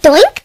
Doink.